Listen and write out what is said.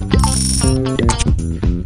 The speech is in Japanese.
うん。